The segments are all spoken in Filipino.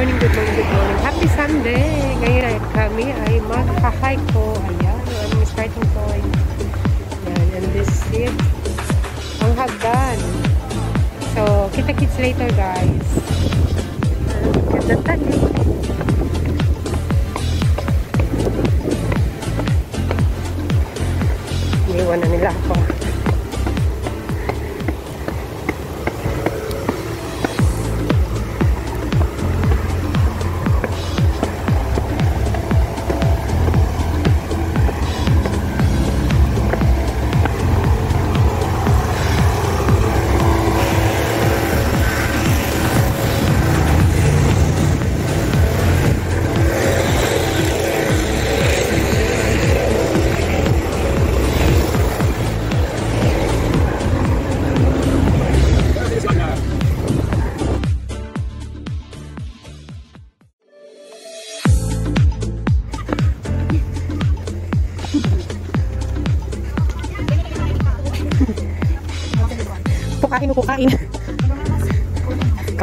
morning, good morning, good morning. Happy Sunday! Ngayon ay kami ay magka-hike po. Ayan, ang starting point. Ayan, and this is ang hagdan. So, kita-kits later guys. Ganda tali. Iniwan na nila ako.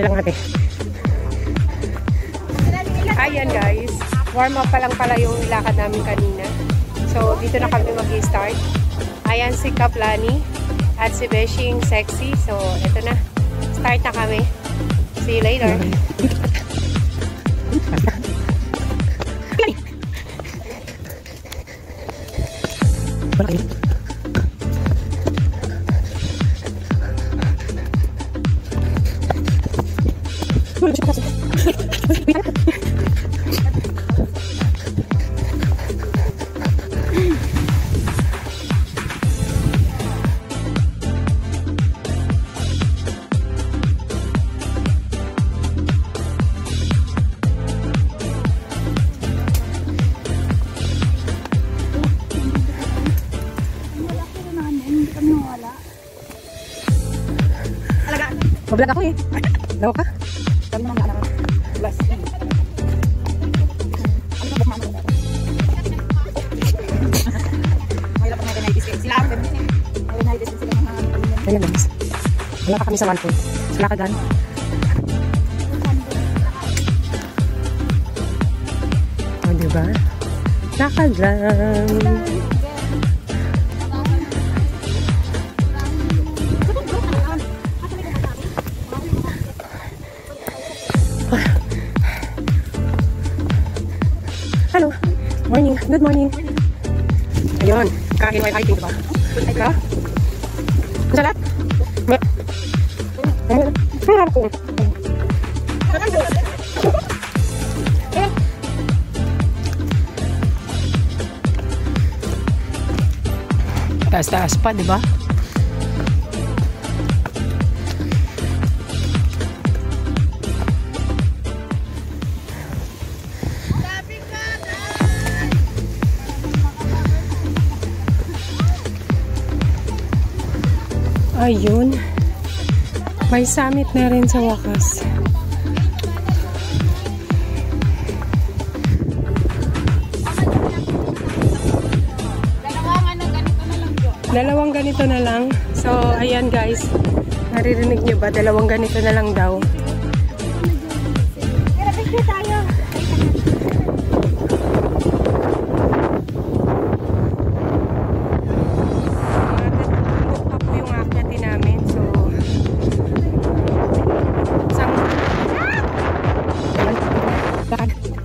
Ikaw na lang ate. Ayan guys. Warm up pa lang pala yung lakad namin kanina. So, dito na kami mag-start. Ayan si Kaplani at si Beshing Sexy. So, eto na. Start na kami. See you later. Mablog ako eh. Daw ka? Ayan guys. Wala pa kami sa one point. Sa lakadan. O, oh, diba? Lakad lang. Hello. Morning. Good morning. Ayun. Kain while hiking, diba? Ka? Ako? Taas-taas pa, di ba? Ayun. May summit na rin sa wakas. Dalawang ganito na lang. So, ayan guys. Naririnig nyo ba? Dalawang ganito na lang daw. Pero tayo.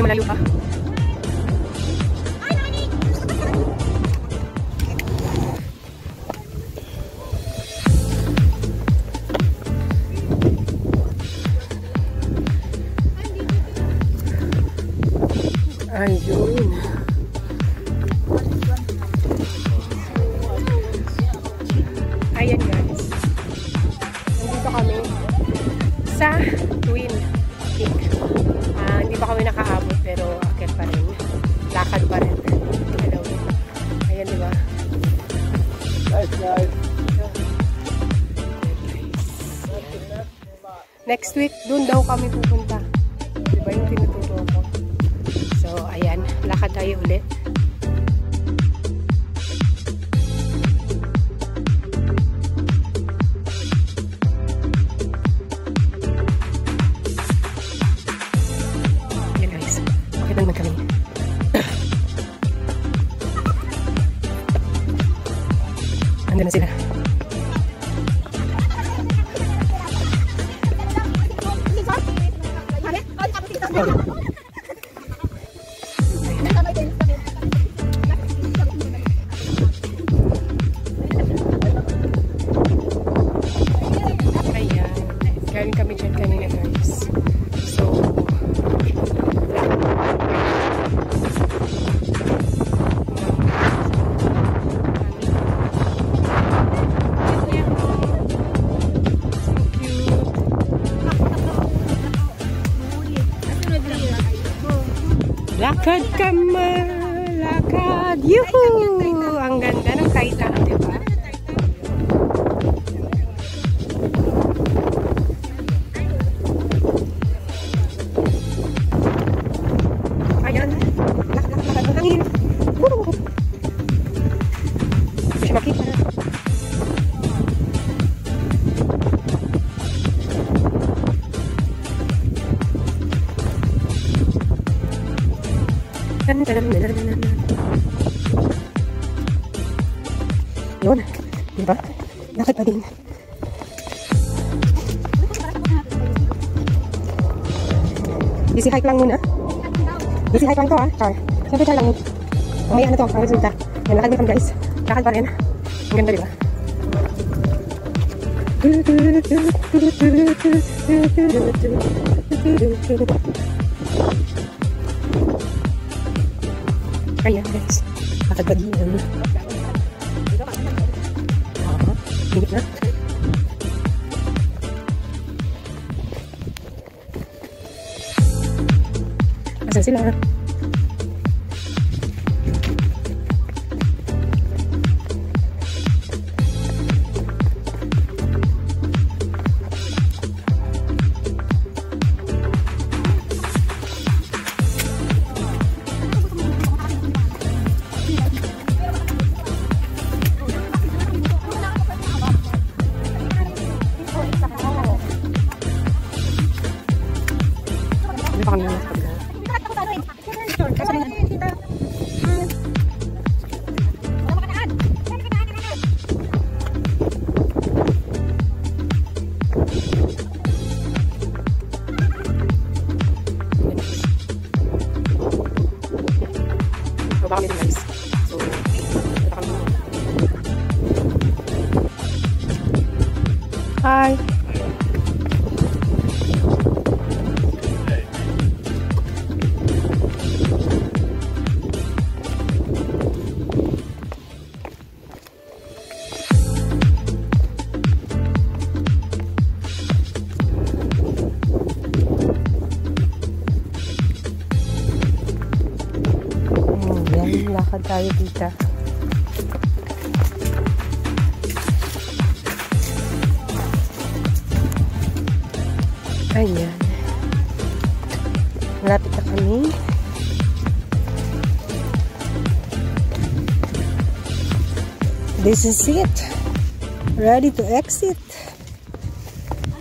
Medyo malayo pa. Ayun. Next week, dun daw kami pupunta. Di ba yung tinuturo ko? So, ayan. Lakad tayo ulit. Andun na sila. Lakad ka ma, lakad. Yuhu! Ang ganda ng kainan, di ba? Easy hike lang muna. Easy hike lang to ah. Char. Siyempre char lang yun. Mamaya ano to, ang resulta. Yan, na kami guys. Lakad pa rin. Ang ganda diba? Ayan guys. Lakad pa din. Ah, Init na. así la verdad. Tayo dito. Ayan. Malapit na kami. This is it. Ready to exit.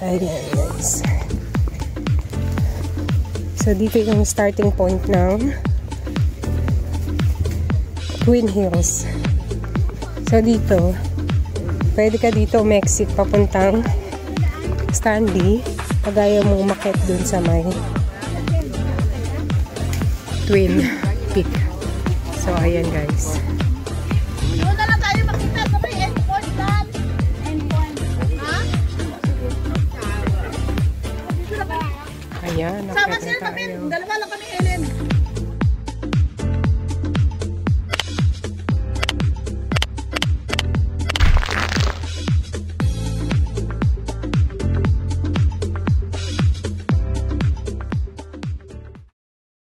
Ayan, guys. So, dito yung starting point ng Twin Hills. So, dito, pwede ka dito umexit papuntang Stanley. Pag ayaw mong makit dun sa may Twin Peak. So, ayan guys. Doon na lang tayo? Ayan, Sama nakita siya kami. Dalawa lang kami, Ellen.